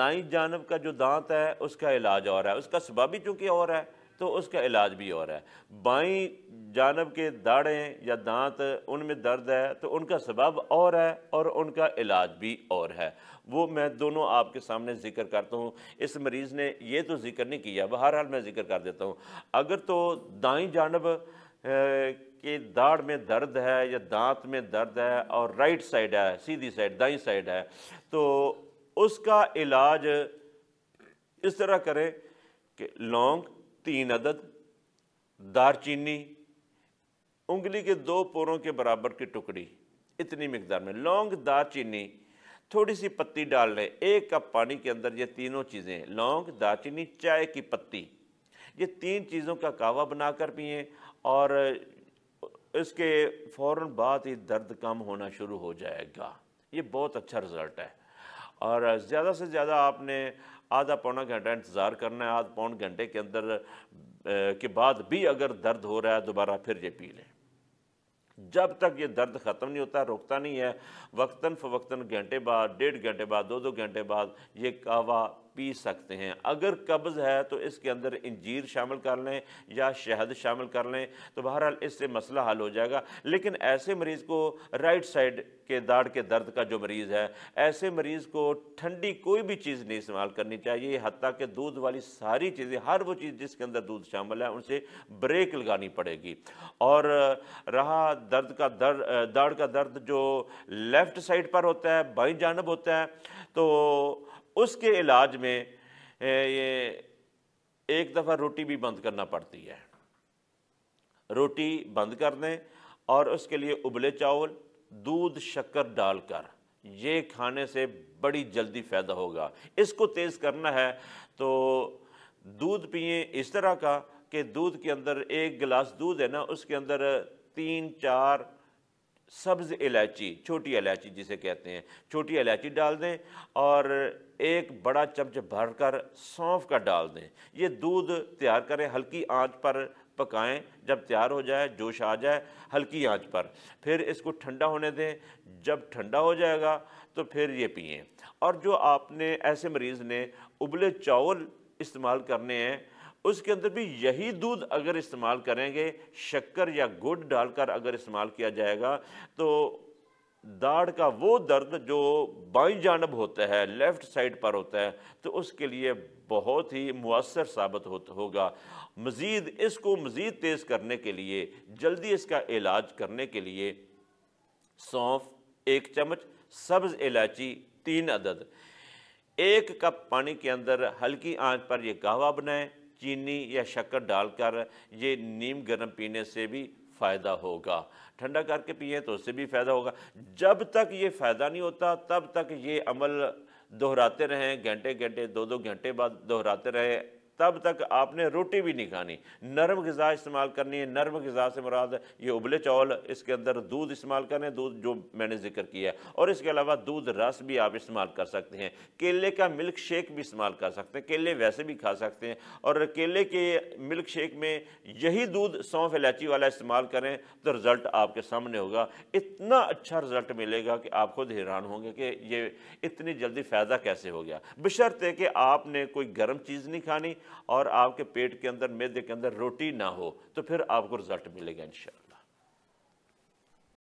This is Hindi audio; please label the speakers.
Speaker 1: दाई जानब का जो दांत है, उसका इलाज और है। उसका सबब भी चूँकि और है तो उसका इलाज भी और है। बाई जानब के दाढ़े या दांत, उनमें दर्द है तो उनका सबब और है और उनका इलाज भी और है। वो मैं दोनों आपके सामने ज़िक्र करता हूँ। इस मरीज़ ने ये तो ज़िक्र नहीं किया, बहरहाल मैं ज़िक्र कर देता हूँ। अगर तो दाई जानब के दाढ़ में दर्द है या दांत में दर्द है और राइट साइड है, सीधी साइड, दाई साइड है तो उसका इलाज इस तरह करें कि लौंग, तीन अदद, दारचीनी, उंगली के दो पोरों के बराबर की टुकड़ी, इतनी मकदार में। लौंग, दारचीनी, थोड़ी सी पत्ती डाल लें, एक कप पानी के अंदर ये तीनों चीज़ें लौंग, दारचीनी, चाय की पत्ती। ये तीन चीज़ों का कावा बनाकर पिए और इसके फ़ौर बाद ही दर्द कम होना शुरू हो जाएगा। ये बहुत अच्छा रिज़ल्ट है। और ज़्यादा से ज़्यादा आपने आधा पौना घंटा इंतज़ार करना है, आधा पौन घंटे के अंदर के बाद भी अगर दर्द हो रहा है, दोबारा फिर ये पी लें। जब तक ये दर्द ख़त्म नहीं होता, रुकता नहीं है वक्ता फ़वक्ता घंटे बाद, डेढ़ घंटे बाद, दो दो घंटे बाद ये कावा पी सकते हैं। अगर कब्ज़ है तो इसके अंदर इंजीर शामिल कर लें या शहद शामिल कर लें तो बहरहाल इससे मसला हल हो जाएगा। लेकिन ऐसे मरीज़ को राइट साइड के दाढ़ के दर्द का जो मरीज़ है, ऐसे मरीज़ को ठंडी कोई भी चीज़ नहीं इस्तेमाल करनी चाहिए। हती कि दूध वाली सारी चीज़ें, हर वो चीज़ जिसके अंदर दूध शामिल है, उनसे ब्रेक लगानी पड़ेगी। और रहा दर्द का दर्द दाढ़ का दर्द जो लेफ़्ट साइड पर होता है, बाई जानब होता है तो उसके इलाज में ये, एक दफ़ा रोटी भी बंद करना पड़ती है। रोटी बंद कर दें और उसके लिए उबले चावल, दूध, शक्कर डालकर, ये खाने से बड़ी जल्दी फ़ायदा होगा। इसको तेज़ करना है तो दूध पिए इस तरह का कि दूध के अंदर एक गिलास दूध है ना, उसके अंदर तीन, चार सब्ज़ इलायची, छोटी इलायची जिसे कहते हैं। छोटी इलायची डाल दें और एक बड़ा चमच भरकर सौंफ का डाल दें। ये दूध तैयार करें, हल्की आँच पर पकाएँ। जब तैयार हो जाए, जोश आ जाए, हल्की आँच पर। फिर इसको ठंडा होने दें। जब ठंडा हो जाएगा तो फिर ये पिए। और जो आपने ऐसे मरीज़ ने उबले चावल इस्तेमाल करने हैं उसके अंदर भी यही दूध अगर इस्तेमाल करेंगे शक्कर या गुड़ डालकर अगर इस्तेमाल किया जाएगा तो दाढ़ का वो दर्द जो बाई जानब होता है लेफ़्ट साइड पर होता है तो उसके लिए बहुत ही मुअसर साबित हो, होगा। मज़ीद इसको मज़ीद तेज़ करने के लिए जल्दी इसका इलाज करने के लिए सौंफ एक चम्मच सब्ज़ इलायची तीन अदद। एक कप पानी के अंदर हल्की आँच पर यह कहवा बनाएँ चीनी या शक्कर डालकर ये नीम गर्म पीने से भी फ़ायदा होगा। ठंडा करके पिए तो उससे भी फ़ायदा होगा। जब तक ये फ़ायदा नहीं होता, तब तक ये अमल दोहराते रहें घंटे घंटे दो दो घंटे बाद दोहराते रहें। तब तक आपने रोटी भी नहीं खानी। नरम गज़ा इस्तेमाल करनी है, नरम गज़ा से मुराद ये उबले चावल, इसके अंदर दूध इस्तेमाल करें दूध जो मैंने ज़िक्र किया है। और इसके अलावा दूध रस भी आप इस्तेमाल कर सकते हैं, केले का मिल्क शेक भी इस्तेमाल कर सकते हैं, केले वैसे भी खा सकते हैं। और केले के मिल्क शेक में यही दूध सौंफ इलायची वाला इस्तेमाल करें तो रिज़ल्ट आपके सामने होगा। इतना अच्छा रिज़ल्ट मिलेगा कि आप खुद हैरान होंगे कि ये इतनी जल्दी फ़ायदा कैसे हो गया। बशर्ते कि आपने कोई गर्म चीज़ नहीं खानी और आपके पेट के अंदर, मैदे के अंदर रोटी ना हो तो फिर आपको रिज़ल्ट मिलेगा इंशाल्लाह।